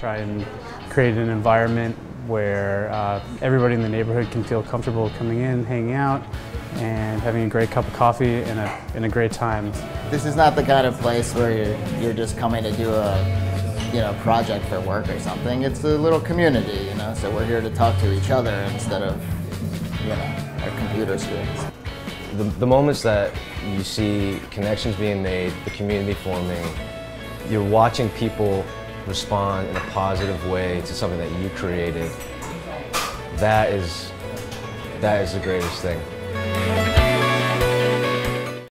try and create an environment where uh, everybody in the neighborhood can feel comfortable coming in, hanging out, and having a great cup of coffee and a, and a great time. This is not the kind of place where you're, you're just coming to do a you know project for work or something. It's a little community, you know. So we're here to talk to each other instead of you know our computer screens. The, the moments that you see connections being made, the community forming, you're watching people respond in a positive way to something that you created. That is, that is the greatest thing.